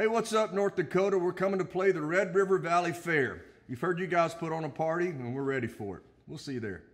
Hey, what's up, North Dakota? We're coming to play the Red River Valley Fair. You've heard you guys put on a party, and we're ready for it. We'll see you there.